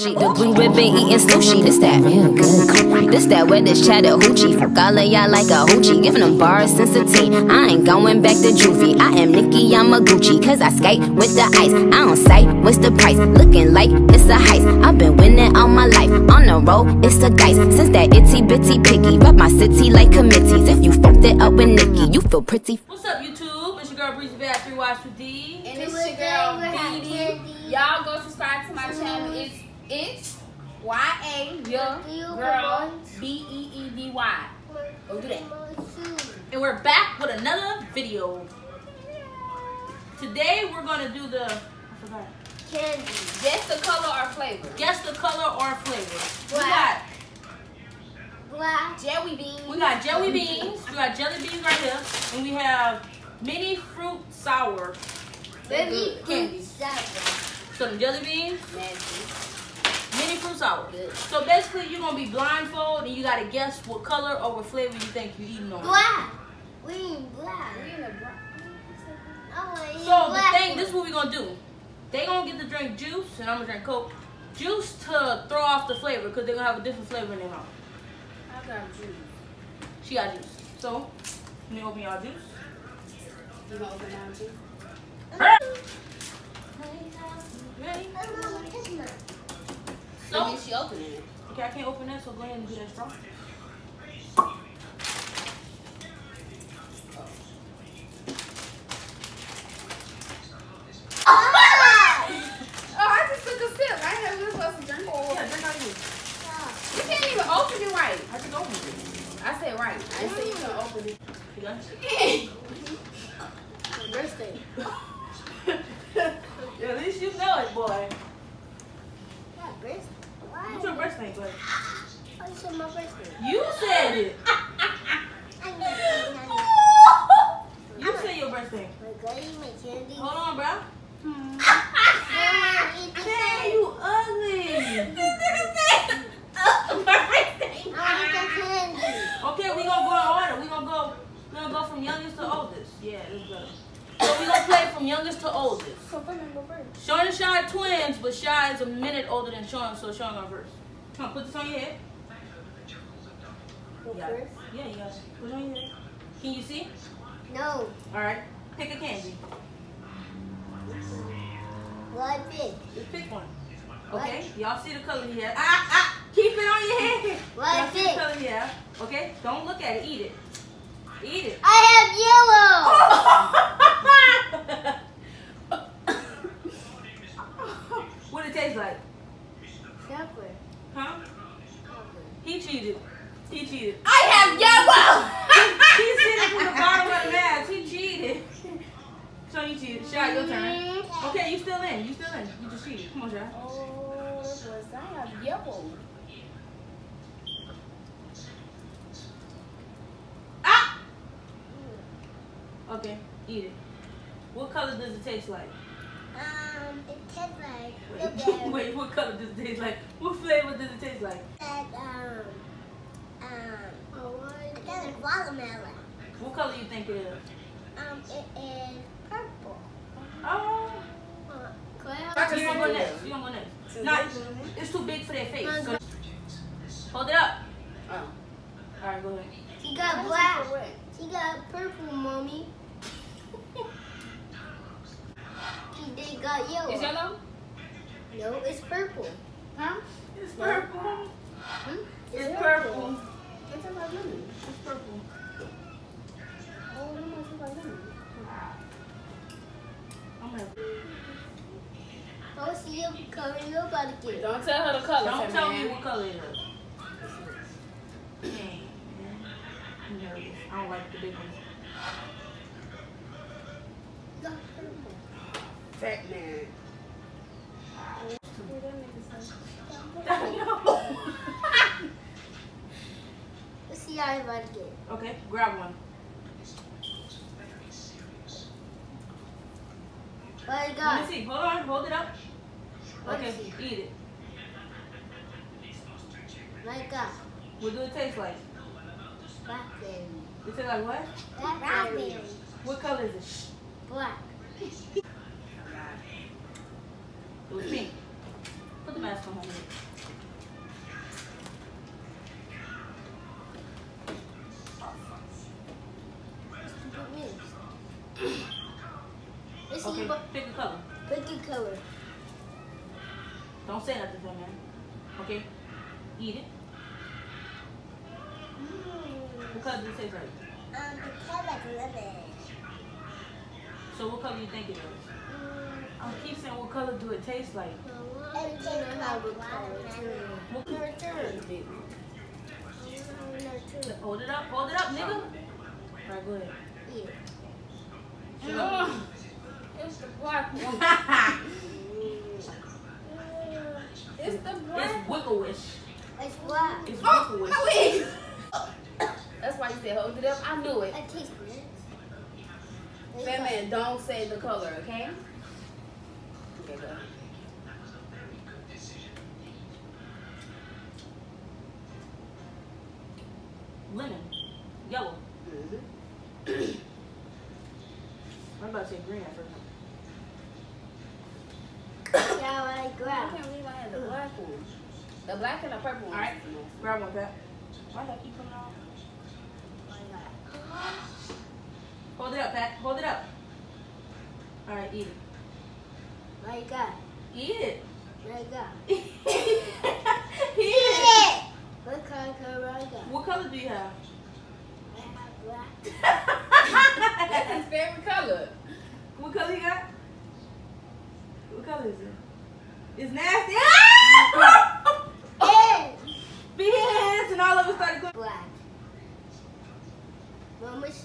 Gucci. The green ribbon eating sushi. This that real good. This that where this chatter hoochie. Fuck all of y'all like a hoochie. Giving them bars since a teen. I ain't going back to juvie. I am Nicki, I'm a Gucci. Cause I skate with the ice. I don't sight, what's the price? Looking like it's a heist. I've been winning all my life. On the road, it's a dice. Since that itty bitty picky. Rep my city like committees. If you fucked it up with Nicki, you feel pretty. What's up, YouTube? It's your girl Breezy Bad Three Watch with D. And it's your girl BD. Y'all go subscribe to my channel. It's it's Y A your girl B E E D Y. Go do that. And we're back with another video. Today we're gonna do the I forgot. Candy. Guess the color or flavor. Guess the color or flavor. We got Black. Jelly beans. we got jelly beans. We got jelly beans right here, and we have mini fruit sour. Baby Candy. Seven. So the jelly beans. Mini fruit sour. Good. So basically, you're gonna be blindfolded and you gotta guess what color or what flavor you think you're eating on. Black. We in black. We in black. I wanna So the thing, one. this is what we're gonna do. They gonna get to drink juice, and I'm gonna drink Coke. Juice to throw off the flavor, cause they're gonna have a different flavor in their mouth. I got juice. She got juice. So, let me open y'all juice. You gonna open mine too? So So, she opening it. okay, I can't open that, so go ahead and do that straw. Oh, I just took a sip. I didn't know we were supposed to drink. Yeah, drink out you. You can't even open it right. I just opened it. I said right. I didn't you can open it. You got. Yeah, At least you know it, boy. What birthday? What's your birthday, name, buddy? I said my birthday. You said it. You said your birthday. Hold on, bro. Hey, you ugly. Okay, we gonna go in order. We gonna go. We gonna go from youngest to oldest. Yeah, let's go. So we gonna play from youngest to oldest. So first go first. Sean and Shy are twins, but Shy is a minute older than Sean, so Sean going first. Come on, put this on your head. Go Yeah, yeah, you got. Put it on your head. Can you see? No. All right. Pick a candy. What big? Just pick one. Okay. Y'all see the color he has. Ah, ah. Keep it on your head. What Y'all is see the it? color he has. Okay. Don't look at it. Eat it. Eat it. I have yellow. Oh. what it taste like? Pepper. Huh? He cheated. He cheated. I have yellow. He said it from the bottom of the mask. He cheated. So you cheated. Shy, your turn. Okay, you still in. You still in. You just cheated. Come on, Shy. Oh, was I have yellow. Ah! Okay, eat it. What color does it taste like? Um, it tastes like Wait, wait, what color does it taste like? What flavor does it taste like? Like, um, um, it tastes like watermelon. What color you think it is? Um, it is purple. Oh. I You just gonna go next. You gonna go next. Not, it's too big for their face. So hold it up. Oh. All right, go ahead. She got black. She got purple, mommy. she did got yellow. Is yellow? No, it's purple. Huh? It's purple. Hmm? It's purple. It tastes like lemon. It's purple. Oh, lemon tastes like lemon. I'm gonna. Oh, see you color you about to get. Don't tell her the color. Don't tell man. me what color it is. I'm nervous. I don't like the big ones. Got purple. Fat man. Let's see how you about to get. okay, grab one. What I Let me see. Hold on. Hold it up. Let Okay, eat it. What I? What do it taste like? Blackberry. It tastes like what? Blackberry. What color is it? Black. It was pink. Put the mask on. homie. Let's Okay, see what pick a color. pick a color. Don't say nothing for me. Okay? Eat it. Mm. What color does it taste like? Um, it tastes like lemon. So what color do you think it is? Mm. I keep saying what color do it taste like? It tastes like watermelon. What color it tastes? Mm, Hold it up, hold it up, nigga. Alright, go ahead. Yeah. Ugh. It's the black one. It's the black It's wickle-wish. It's black. It's Oh, wickle-wish. no, wait. That's why you said hold it up. I knew it. It tastes good. Fat man, don't say the color, okay? Okay, go. Lemon. Yellow. Mm-hmm. I'm about to say green at first. Yeah, I I can't believe I had the black one. The black and the purple one. All right. Grab one, Pat. Why that keep coming off? Hold it up, Pat. Hold it up. All right, eat it. What you got? Eat it. What you got? eat it. What color color I got? What color do you have? I have black. That's his favorite color. what color you got? What color is it? It's nasty. Ah! Hey! Big hands and all of us started going. Black. What much is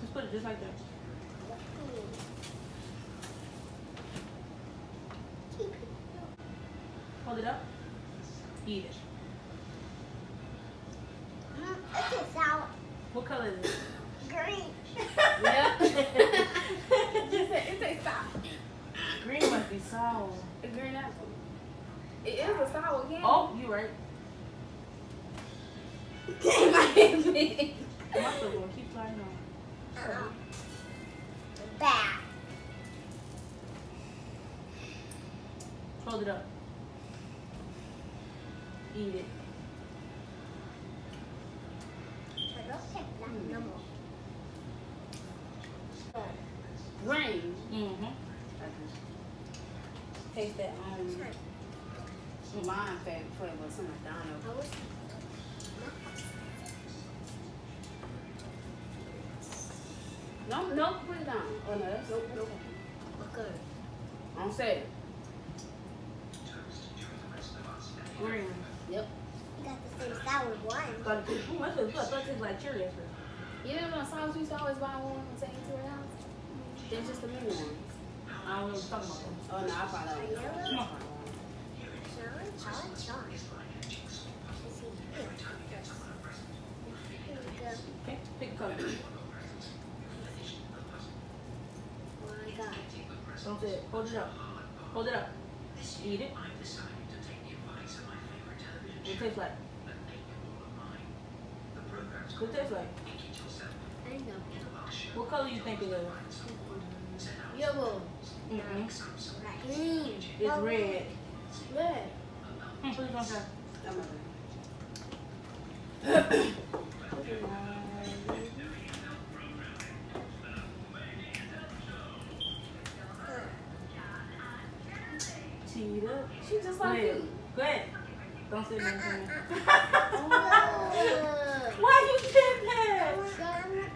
Just put it just like that. Hold it up. Eat it. Mm, It's sour. What color is it? Green. Yep. it's a, it's a sour. Green must be sour. A green apple. It is a sour candy. Oh, you right. Damn, I hate me. My stuff gonna keep sliding on. Uh-uh. Back. Hold it up. Eat it. I don't take black no more. Green. Mm-hmm. Taste that um lime fa- flavor, some McDonald's. No, no, put it down. Oh no, that's nope, nope. Okay. Don't say it. Green. Yep. You got the same sour one. Thought it tasted, ooh, that tastes good. I thought it tasted like cherry at first. You know when sauce we used to always buy one and take it to her house? They're just the mini ones. I don't know what you're talking about. Oh no, I found out. Come on. Here. Okay, pick a color. Oh my god. Don't say it. Hold it up. Hold it up. Eat it. Tastes like? What tastes like? I know. What color you think it is? Yellow. Mm-hmm. Green. It's red. Red. Hmm, it on top. Gonna- Cheetah. She just like ahead. you. Go ahead. Don't say me. Oh. Why you did I that? want the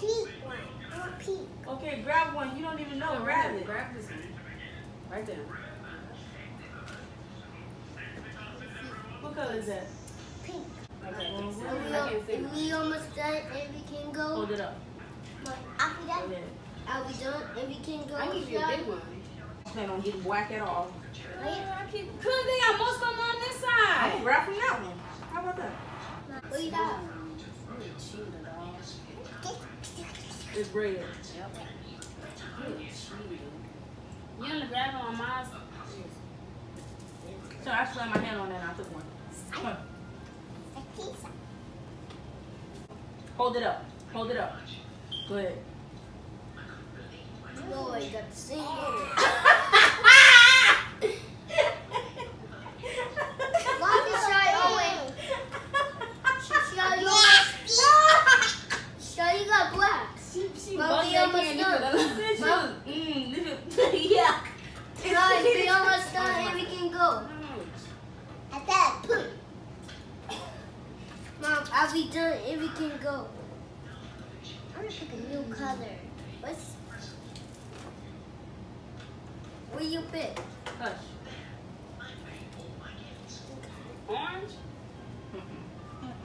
pink one. I want pink. Okay, grab one. You don't even know. No, Grab it. Grab this one. Right there. What color is that? Pink. Okay. We, I can't see. if we almost done and we can go, Hold it up. after that, ahead. are we done and we can go? I give you a big one. Plan on getting whack at all. I keep, cause they got most of them on this side. I can side. grab from that one. How about that? What you got? You a. It's red. Yep. You a cheater. You only grab it on mine. So I slammed my hand on that and I took one. Come on. Hold it up. Hold it up. Good. I got same What is Shy Owen? Shy Owen. Shy got black. She, she Well, both we your almost candy done. for the- This is, mm, this is, yuck. Guys, we almost done and we can go. At that, put. Mom, I'll be done and we can go. I'm gonna pick a new color. What's. What you pick? Hush. Orange?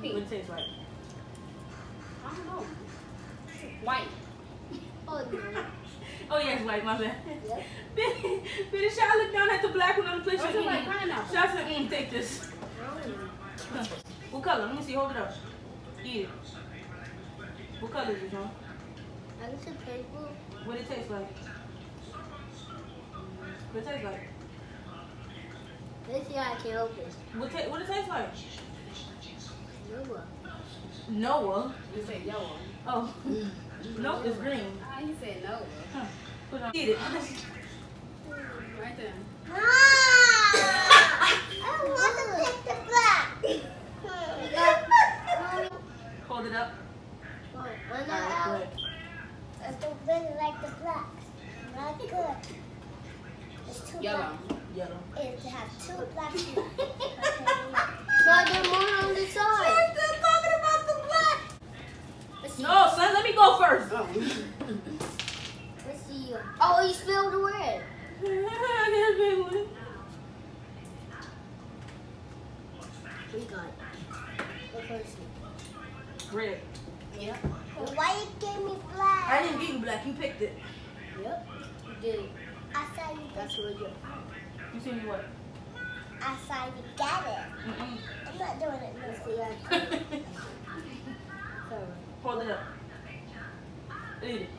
What it tastes like? I don't know. White. Oh, no. Oh, yes, white, my bad. Yep. Then, then Shy looked down at the black one on the plate. She it's said, like pineapple. Said, mm, take this. Huh. What color? Let me see. Hold it up. Eat it. What color is it, John? I was a purple. What it taste like? What it taste like? This year I can open. What, what it taste like? Noah. Noah. You said yellow. Oh. no, it's green. Ah, he said no. Huh. Put it on. Eat it. Right there. I want to pick the black. Hold it up. Why All right, not go out? ahead. I don't really like the black. Not good. It's too Yellow. Yellow. It have two black. no, there's more on the side. still talking about the black. Let's see. No, son, let me go first. Oh. Let's see. Oh, you spilled the red. I got a big one. We got it. What color is? Red. Yep. Why you gave me black? I didn't give you black. You picked it. Yep. You did. I saw you. That's what you. You see me what? I saw you got it. Mm-mm. I'm not doing it. Let's Hold it up. Eat it.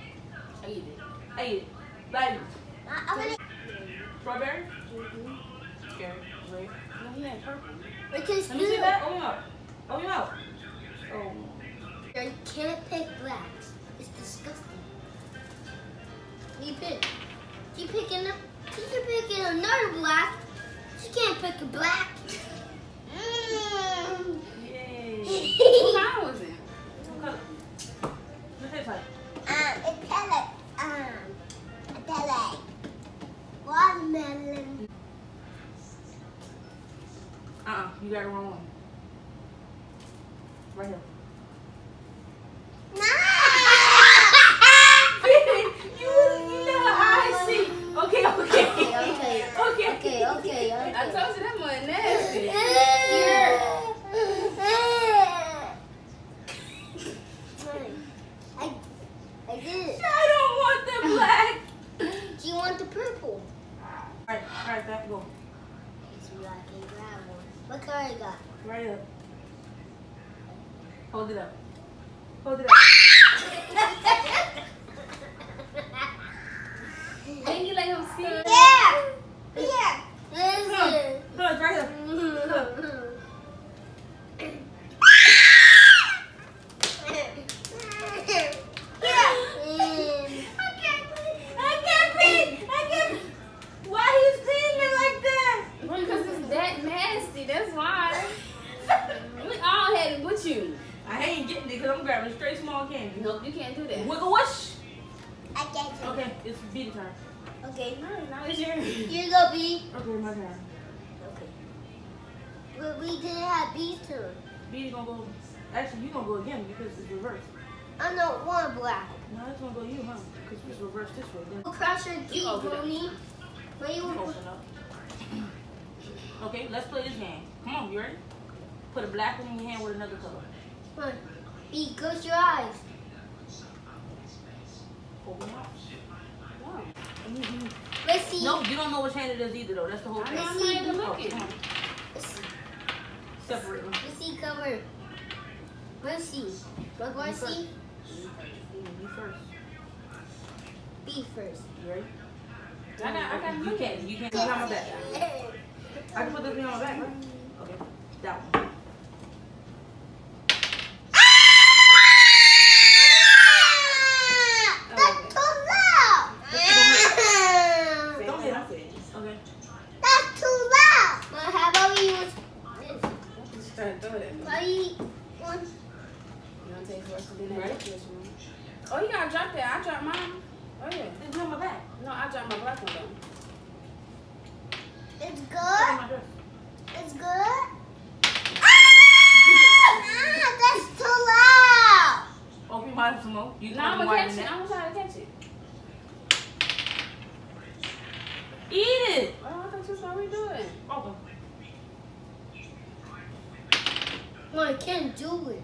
I eat it. I eat it. Baby. Uh, I'm gonna. Strawberry? Cherry. Red. No, he had purple. It tastes Let me see that. Open up. Open up. Oh. You can't pick blacks. It's disgusting. You pick. You picking a. You picking another black. You can't pick a black. Mm. Yay. I, I did it. I don't want the black. Do you want the purple? Alright, alright, that go. So I can grab one. What color I got? Right up. Hold it up. Hold it up. Gonna go again because it's reversed. I know one black. No, it's gonna go you, huh? Because it's reversed this way. Then Cross your teeth, open it. Moni. When you open up. Okay, let's play this game. Come on, you ready? Put a black one in your hand with another color. Come on. B, close your eyes. Open up. Wow. Let's see. No, you don't know which hand it is either though. That's the whole thing. I'm not even looking. Let's see. Separate them. Let's see cover. Let's see. What going to first. see? You first. B first. You ready? I got, I got You can't. You can't put it on my back. I can put this thing on my back, right? Okay. That one. That's too loud. Don't hit him. it. Okay. That's too loud. Well, how about we use this? Just trying to throw it at me. How you want? You want to take the rest of the Right. This one. He gotta drop that. I dropped mine. Oh yeah. It's on my back. No, I dropped my black one though. It's It's good. on my dress. It's good. Ah, that's too loud. Oh, you might some more. You No, I'm gonna catch it. I'm gonna try to catch it. Eat it. Oh, I thought you was gonna redo it. Okay. No, I can't do it.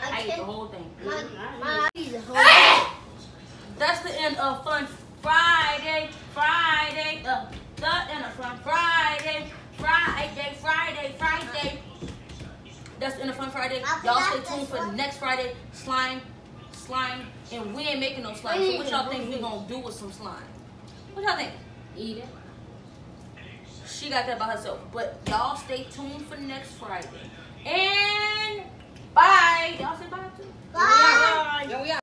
I I ate the whole thing. My, Mhm. my eyes are whole. That's the end of Fun Friday, Friday, uh, the end of Fun Friday, Friday, Friday, Friday. That's the end of Fun Friday. Y'all stay tuned for next Friday. Slime, slime, and we ain't making no slime. So what y'all think we gonna do with some slime? What y'all think? Eat it. She got that by herself. But y'all stay tuned for next Friday. And Bye. Y'all say bye too. Bye. Bye.